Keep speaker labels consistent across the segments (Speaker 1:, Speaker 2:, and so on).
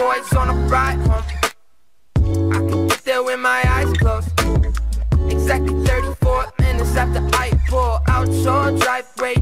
Speaker 1: boys on a ride. I can get there with my eyes closed. Exactly 34 minutes after I pull out your driveway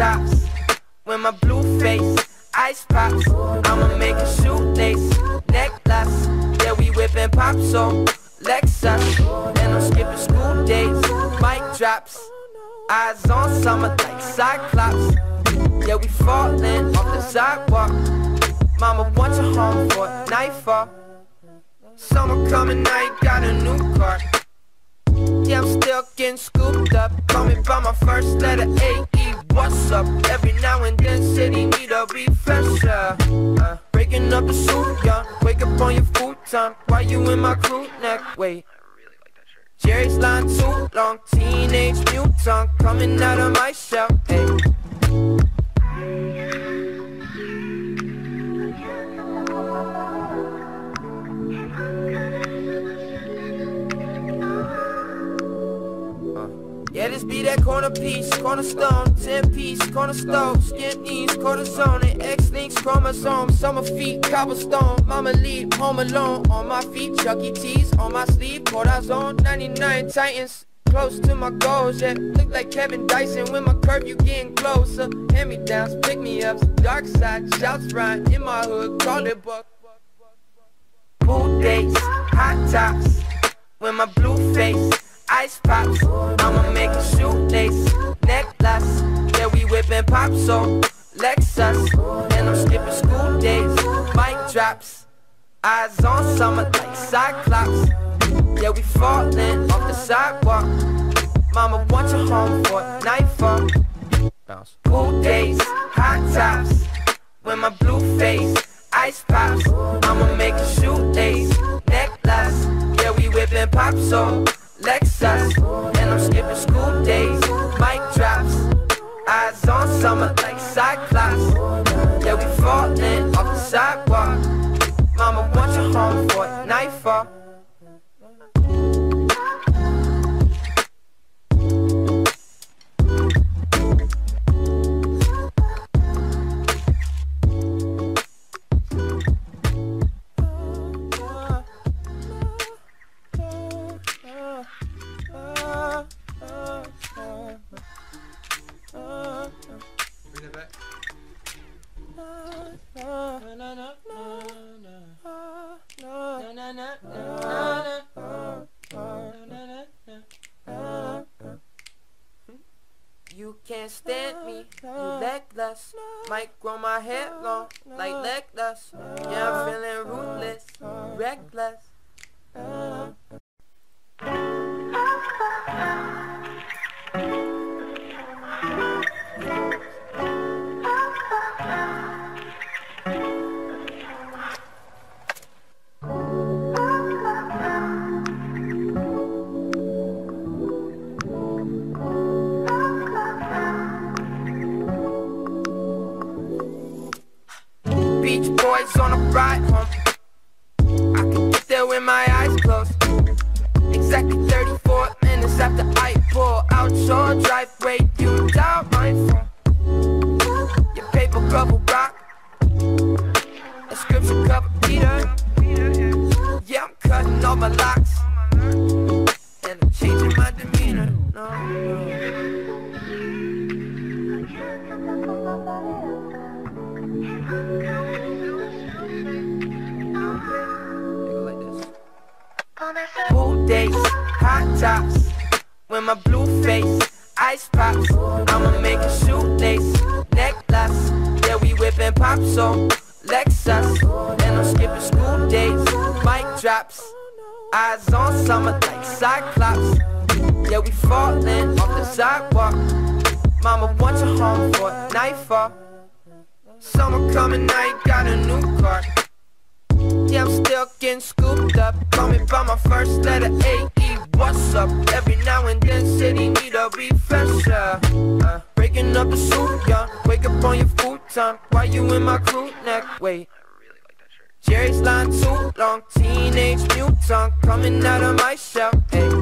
Speaker 1: Tops, with my blue face, ice pops. I'ma make a shoelace, necklace. Yeah, we whipping pop so Lexus, and I'm skipping school days, mic drops. Eyes on summer like Cyclops. Yeah, we fallin' off the sidewalk. Mama wants you home for nightfall. Summer coming, I ain't got a new car. Yeah, I'm still getting scooped up. Call me by my first letter, up? Every now and then, city need a refresher. Uh, breaking up the suit, yeah. Wake up on your futon. Why you in my crew neck? Wait. Jerry's line too long, teenage mutant coming out of my shell. Hey. This be that corner piece, cornerstone, 10 piece, cornerstone, skin knees, cortisone, and X-links, chromosome, summer feet, cobblestone, mama lead, home alone, on my feet, Chucky T's, on my sleeve, cortisone, 99 Titans, close to my goals, yeah, look like Kevin Dyson, when my curve you getting closer, hand-me-downs, pick-me-ups, dark side, shouts rhyme, in my hood, call it buck. Pool days, hot tops, with my blue face, ice pops. I'ma make a shoelace, necklace. Yeah, we whipping pop so Lexus, and I'm skipping school days, mic drops. Eyes on summer like Cyclops. Yeah, we falling off the sidewalk. Mama wants you home for nightfall. Bounce. Cool days, hot tops, with my blue face, ice pops. I'ma make a shoelace, necklace. Yeah, we whipping pop so. Lexus, and I'm skipping school days, mic drops, eyes on summer like Cyclops. Yeah, we falling can't stand me, you legless. Might grow my hair long, like Legolas. Yeah, I'm feeling ruthless, reckless. Uh-huh. On a ride home. I can get there with my eyes days, hot tops, with my blue face, ice pops. I'ma make a shoelace, necklace. Yeah, we whipping pop so Lexus, and I'm skipping school days, mic drops. Eyes on summer like Cyclops. Yeah, we falling off the sidewalk. Mama wants you home for nightfall. Summer coming, I ain't got a new car. Yeah, I'm still getting scooped up. Call me by my first letter, A-E, what's up? Every now and then, city need a refresher. Uh, breaking up the suit, yeah. Wake up on your futon. Why you in my crew neck? Wait. Jerry's line too long, teenage mutant coming out of my shell. Hey.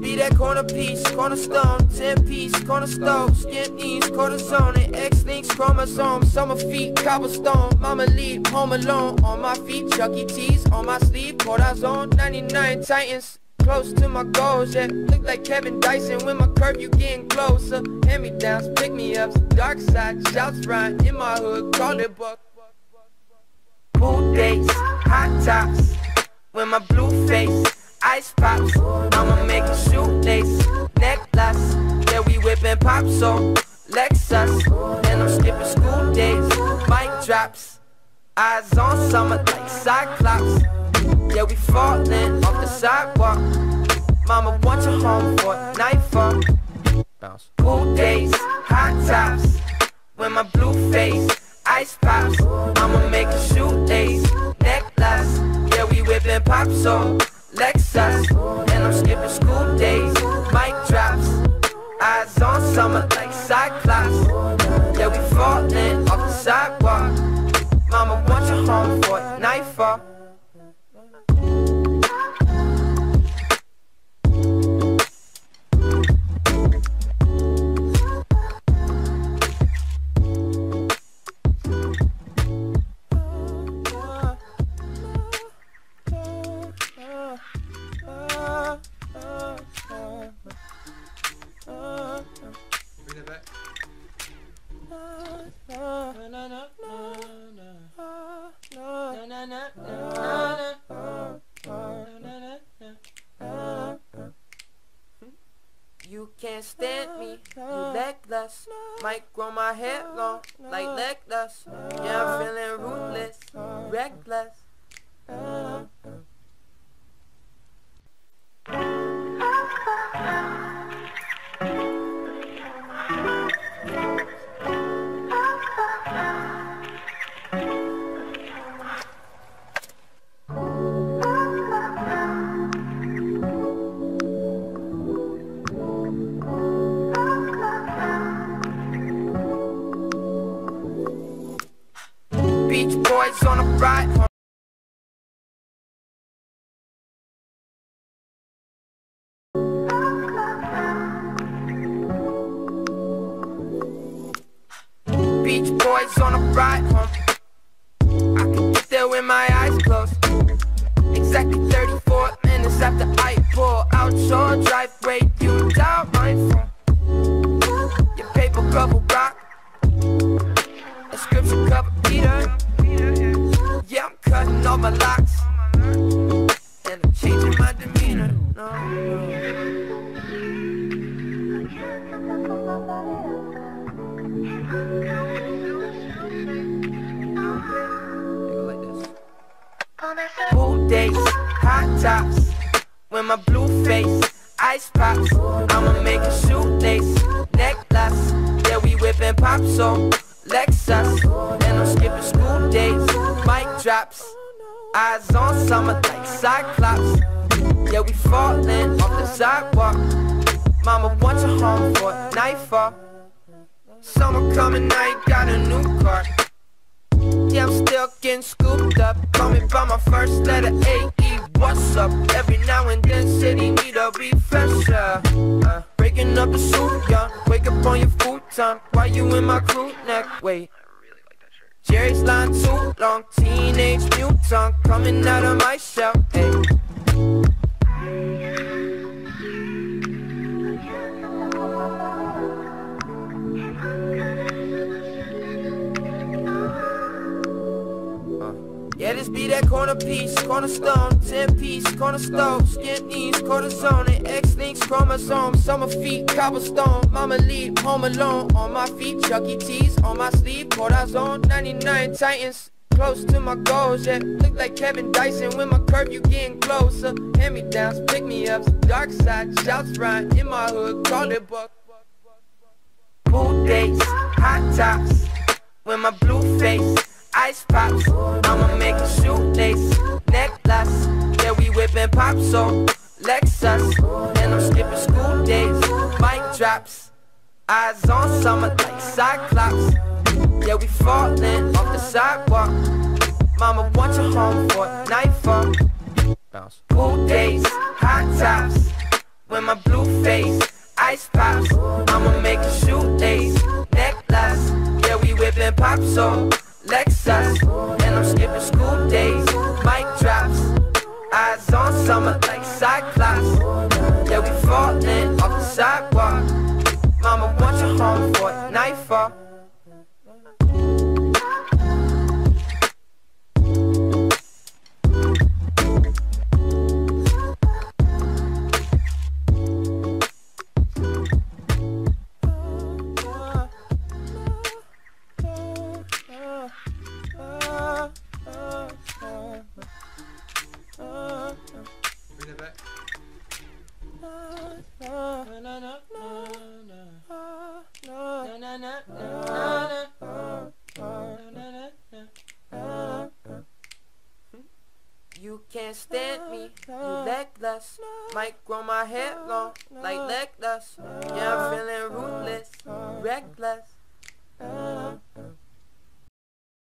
Speaker 1: Be that corner piece, cornerstone, 10 piece, corner stove, skin knees, cortisone, and X-links, chromosomes, summer feet, cobblestone, mama lead, home alone, on my feet, Chuck E. On my sleeve, cortisone, 99 Titans, close to my goals, yeah, look like Kevin Dyson, when my curve you getting closer, hand-me-downs, pick-me-ups, dark side, shouts rhyme, in my hood, call it buck. Pool dates, hot tops, with my blue face, ice pops. I'ma a Eyes on summer like Cyclops. Yeah, we falling off the sidewalk. Mama wants you home for nightfall. Bounce. Cool days, hot tops, with my blue face, ice pops. I'ma make a shoelace, necklace. Yeah, we whipping pop so Lexus, and I'm skipping school days, mic drops. Eyes on summer can't stand me, ah, you ah, legless. Ah, Might grow my hair long, like Legolas. Yeah, I'm feeling ruthless, reckless. Beach boys on a ride home. Beach boys on a ride home. I can get there with my eyes closed. Exactly 34 minutes after I pull out your driveway, my locks. And I'm changing my demeanor. No, no. Pool days, hot tops, with my blue face, ice pops. I'ma make a shoelace, necklace. Yeah, we whipping pop so Lexus, and I'm skipping school days, mic drops. Eyes on summer like Cyclops. Yeah, we falling off the sidewalk. Mama wants you home for nightfall. Summer coming, I ain't got a new car. Yeah, I'm still getting scooped up. Call me by my first letter, A-E, what's up? Every now and then, city need a refresher. Uh, breaking up the suit, yeah. Wake up on your futon. Why you in my crew neck? Wait. Jerry's line too long, teenage mutant coming out of my shell. Hey. Uh, yeah, this be that corner piece, cornerstone, 10 piece, corner stove, skin knees, cortisone, and X-links, chromosomes, summer feet, cobblestone, mama lead, home alone, on my feet, Chuck E. On my sleeve, cortisone, 99 Titans, close to my goals, yeah, look like Kevin Dyson, when my curve you getting closer, hand-me-downs, pick-me-ups, dark side, shouts rhyme, in my hood, call it buck. Pool dates, hot tops, with my blue face, ice pops. I'ma make a shoelace, necklace. Yeah, we whipping pop so Lexus, and I'm skipping school days, mic drops. Eyes on summer like Cyclops. Yeah, we falling off the sidewalk. Mama wants a home for nightfall. Bounce. Cool days, hot tops. When my blue face, ice pops. I'ma make a shoot days, necklace. Yeah, we whipping pop songs. Can't stand me, you legless. Might grow my hair long like Legolas. Yeah, I'm feeling ruthless, reckless.